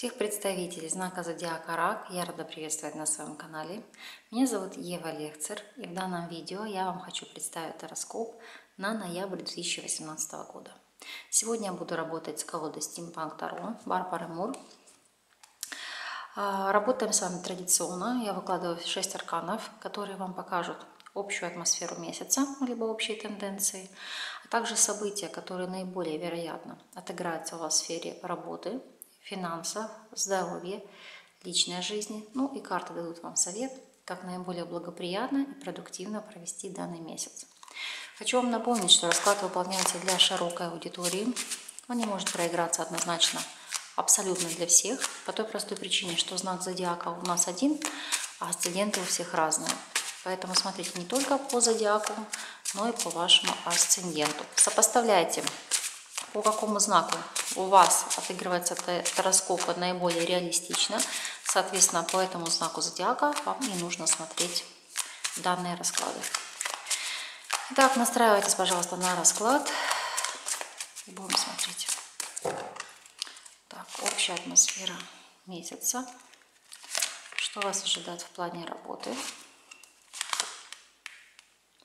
Всех представителей знака Зодиака Рак я рада приветствовать на своем канале. Меня зовут Ева Лехцер и в данном видео я вам хочу представить гороскоп на ноябрь 2018 года. Сегодня я буду работать с колодой Steampunk Таро Барбары Мур. А, работаем с вами традиционно. Я выкладываю 6 арканов, которые вам покажут общую атмосферу месяца, либо общие тенденции, а также события, которые наиболее вероятно отыграются у вас в сфере работы, финансов, здоровья, личной жизни. Ну и карты дадут вам совет, как наиболее благоприятно и продуктивно провести данный месяц. Хочу вам напомнить, что расклад выполняется для широкой аудитории. Он не может проиграться однозначно абсолютно для всех, по той простой причине, что знак зодиака у нас один, а асценденты у всех разные. Поэтому смотрите не только по зодиаку, но и по вашему асценденту. Сопоставляйте по какому знаку у вас отыгрывается тароскоп наиболее реалистично. Соответственно, по этому знаку зодиака вам не нужно смотреть данные расклады. Итак, настраивайтесь, пожалуйста, на расклад. Будем смотреть. Так, общая атмосфера месяца. Что вас ожидает в плане работы,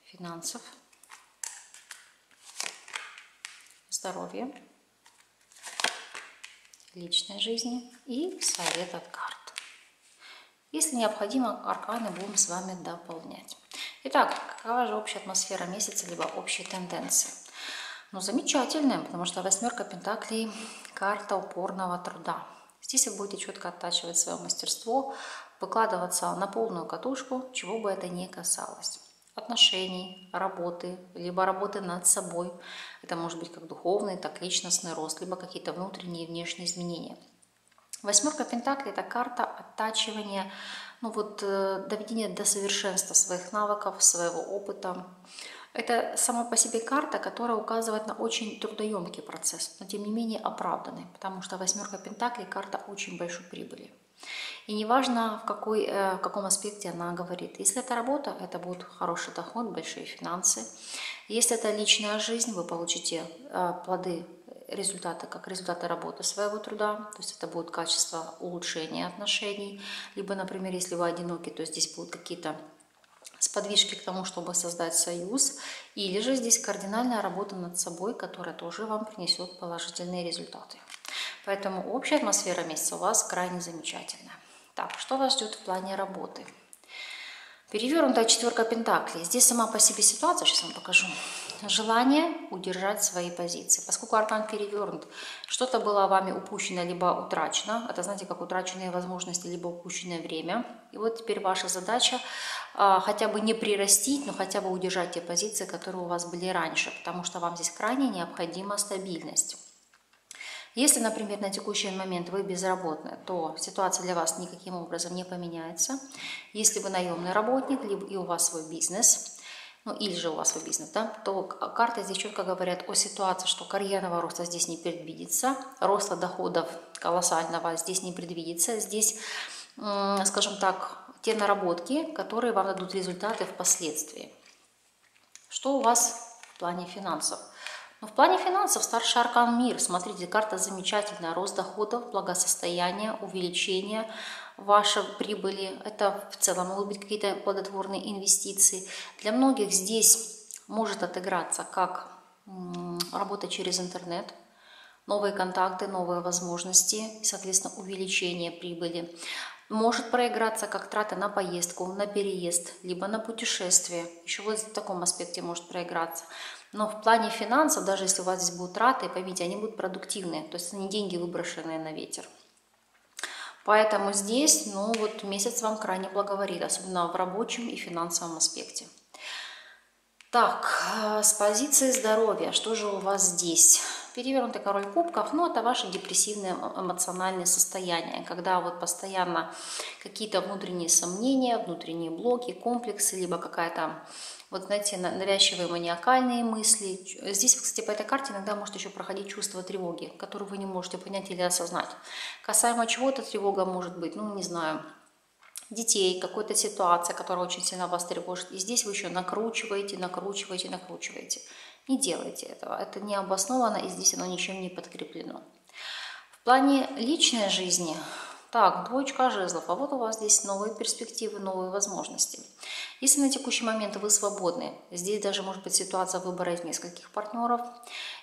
финансов, здоровья, личной жизни и совет от карт. Если необходимо, арканы будем с вами дополнять. Итак, какова же общая атмосфера месяца, либо общие тенденции? Ну, замечательная, потому что восьмерка пентаклей – карта упорного труда. Здесь вы будете четко оттачивать свое мастерство, выкладываться на полную катушку, чего бы это ни касалось отношений, работы, либо работы над собой. Это может быть как духовный, так и личностный рост, либо какие-то внутренние и внешние изменения. Восьмерка Пентаклей – это карта оттачивания, ну вот, э, доведения до совершенства своих навыков, своего опыта. Это сама по себе карта, которая указывает на очень трудоемкий процесс, но тем не менее оправданный, потому что восьмерка Пентаклей – карта очень большой прибыли. И неважно, в, какой, э, в каком аспекте она говорит. Если это работа, это будет хороший доход, большие финансы. Если это личная жизнь, вы получите э, плоды результата, как результаты работы своего труда, то есть это будет качество улучшения отношений, либо, например, если вы одиноки, то здесь будут какие-то сподвижки к тому, чтобы создать союз, или же здесь кардинальная работа над собой, которая тоже вам принесет положительные результаты. Поэтому общая атмосфера месяца у вас крайне замечательная. Так, что вас ждет в плане работы? Перевернутая четверка пентаклей. Здесь сама по себе ситуация, сейчас вам покажу. Желание удержать свои позиции. Поскольку аркан перевернут, что-то было вами упущено, либо утрачено. Это, знаете, как утраченные возможности, либо упущенное время. И вот теперь ваша задача а, хотя бы не прирастить, но хотя бы удержать те позиции, которые у вас были раньше. Потому что вам здесь крайне необходима стабильность. Если, например, на текущий момент вы безработны, то ситуация для вас никаким образом не поменяется. Если вы наемный работник, либо и у вас свой бизнес, ну или же у вас свой бизнес, да, то карты здесь четко говорят о ситуации, что карьерного роста здесь не предвидится, роста доходов колоссального здесь не предвидится. Здесь, скажем так, те наработки, которые вам дадут результаты впоследствии. Что у вас в плане финансов? В плане финансов старший аркан мир. Смотрите, карта замечательная. Рост доходов, благосостояние, увеличение вашей прибыли. Это в целом могут быть какие-то плодотворные инвестиции. Для многих здесь может отыграться как работа через интернет, новые контакты, новые возможности, соответственно, увеличение прибыли. Может проиграться как траты на поездку, на переезд, либо на путешествие. Еще вот в таком аспекте может проиграться. Но в плане финансов, даже если у вас здесь будут траты, поймите, они будут продуктивные, то есть не деньги, выброшенные на ветер. Поэтому здесь, ну вот месяц вам крайне благоволит, особенно в рабочем и финансовом аспекте. Так, э, с позиции здоровья, что же у вас здесь? Перевернутый король кубков, ну это ваше депрессивное эмоциональное состояние, когда вот постоянно какие-то внутренние сомнения, внутренние блоки, комплексы, либо какая-то вот, знаете, навязчивые маниакальные мысли. Здесь, кстати, по этой карте иногда может еще проходить чувство тревоги, которое вы не можете понять или осознать. Касаемо чего-то тревога может быть, ну, не знаю, детей, какой-то ситуация, которая очень сильно вас тревожит. И здесь вы еще накручиваете, накручиваете, накручиваете. Не делайте этого. Это не обосновано, и здесь оно ничем не подкреплено. В плане личной жизни так, двоечка жезлов. А вот у вас здесь новые перспективы, новые возможности. Если на текущий момент вы свободны, здесь даже может быть ситуация выбора из нескольких партнеров.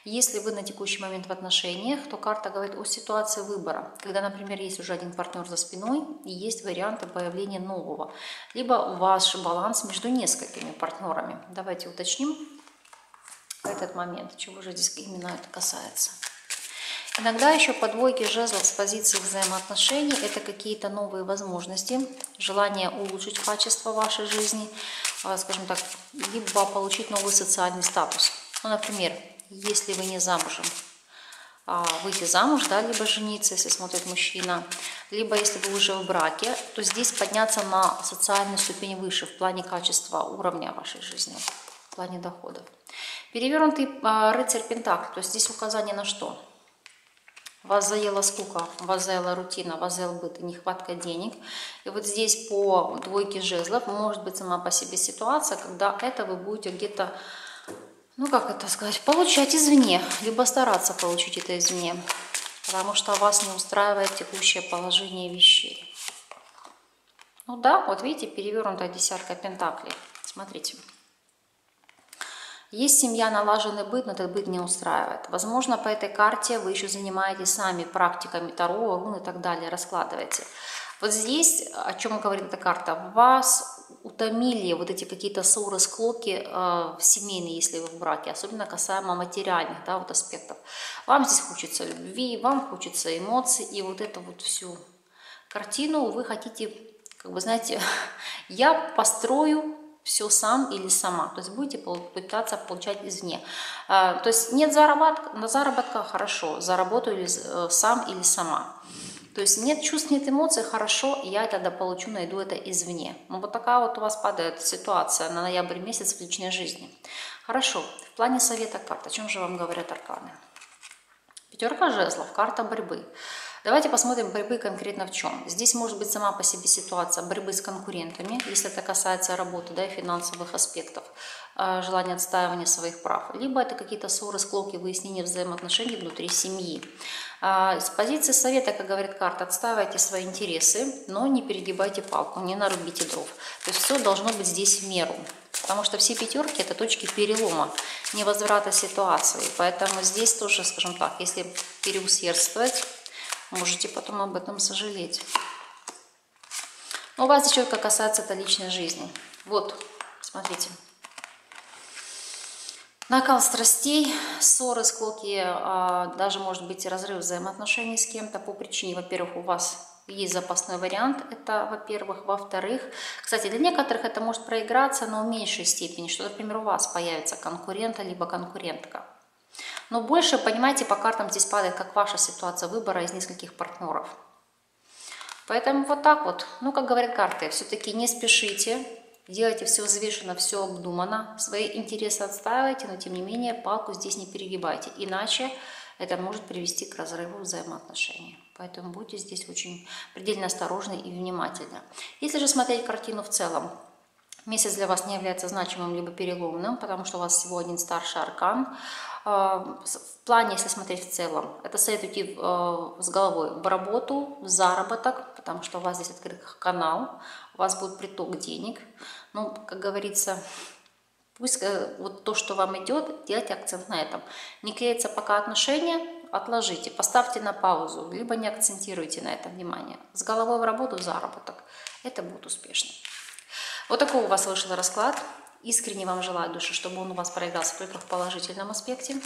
Если вы на текущий момент в отношениях, то карта говорит о ситуации выбора. Когда, например, есть уже один партнер за спиной и есть варианты появления нового. Либо ваш баланс между несколькими партнерами. Давайте уточним этот момент, чего же здесь именно это касается. Иногда еще по двойке жезлов с позиции взаимоотношений это какие-то новые возможности, желание улучшить качество вашей жизни, а, скажем так, либо получить новый социальный статус. Ну, например, если вы не замужем, а, выйти замуж, да, либо жениться, если смотрит мужчина, либо если вы уже в браке, то здесь подняться на социальную ступень выше в плане качества уровня вашей жизни, в плане доходов. Перевернутый а, рыцарь Пентакль, то есть здесь указание на что? вас заела скука, вас заела рутина, вас заел быт и нехватка денег. И вот здесь по двойке жезлов может быть сама по себе ситуация, когда это вы будете где-то, ну как это сказать, получать извне, либо стараться получить это извне, потому что вас не устраивает текущее положение вещей. Ну да, вот видите, перевернутая десятка пентаклей. Смотрите. Есть семья, налаженный быт, но этот быт не устраивает. Возможно, по этой карте вы еще занимаетесь сами практиками Таро, рун и так далее, раскладываете. Вот здесь, о чем говорит эта карта, вас утомили вот эти какие-то ссоры, склоки э, семейные, если вы в браке, особенно касаемо материальных да, вот аспектов. Вам здесь хочется любви, вам хочется эмоций, и вот эту вот всю картину вы хотите, как бы, знаете, я построю все сам или сама. То есть будете пытаться получать извне. А, то есть нет заработка, на заработка хорошо, заработаю э, сам или сама. То есть нет чувств, нет эмоций, хорошо, я тогда получу, найду это извне. Ну вот такая вот у вас падает ситуация на ноябрь месяц в личной жизни. Хорошо, в плане совета карт, о чем же вам говорят арканы? Пятерка жезлов, карта борьбы. Давайте посмотрим борьбы конкретно в чем. Здесь может быть сама по себе ситуация борьбы с конкурентами, если это касается работы да, и финансовых аспектов, а, желание отстаивания своих прав. Либо это какие-то ссоры, склоки, выяснения взаимоотношений внутри семьи. А, с позиции совета, как говорит карта, отстаивайте свои интересы, но не перегибайте палку, не нарубите дров. То есть все должно быть здесь в меру. Потому что все пятерки это точки перелома, невозврата ситуации. Поэтому здесь тоже, скажем так, если переусердствовать, Можете потом об этом сожалеть. У вас еще как касается это личной жизни. Вот, смотрите. Накал страстей, ссоры, склоки, а, даже может быть разрыв взаимоотношений с кем-то по причине, во-первых, у вас есть запасной вариант, это во-первых. Во-вторых, кстати, для некоторых это может проиграться, но в меньшей степени, что, например, у вас появится конкурента либо конкурентка. Но больше, понимаете, по картам здесь падает, как ваша ситуация выбора из нескольких партнеров. Поэтому вот так вот, ну, как говорят карты, все-таки не спешите, делайте все взвешенно, все обдуманно, свои интересы отстаивайте, но тем не менее палку здесь не перегибайте, иначе это может привести к разрыву взаимоотношений. Поэтому будьте здесь очень предельно осторожны и внимательны. Если же смотреть картину в целом, месяц для вас не является значимым либо переломным, потому что у вас всего один старший аркан, в плане, если смотреть в целом, это совет уйти э, с головой в работу, в заработок, потому что у вас здесь открыт канал, у вас будет приток денег. Ну, как говорится, пусть э, вот то, что вам идет, делайте акцент на этом. Не клеится пока отношения, отложите, поставьте на паузу, либо не акцентируйте на этом внимание. С головой в работу, заработок. Это будет успешно. Вот такой у вас вышел расклад. Искренне вам желаю души, чтобы он у вас проигрался только в положительном аспекте.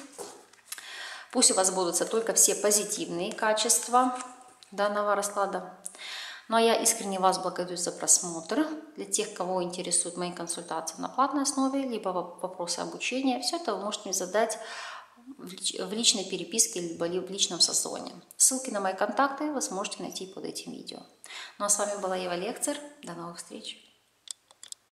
Пусть у вас будут только все позитивные качества данного расклада. Ну а я искренне вас благодарю за просмотр. Для тех, кого интересуют мои консультации на платной основе, либо вопросы обучения, все это вы можете задать в личной переписке, либо в личном созвоне. Ссылки на мои контакты вы сможете найти под этим видео. Ну а с вами была Ева Лекцер. До новых встреч!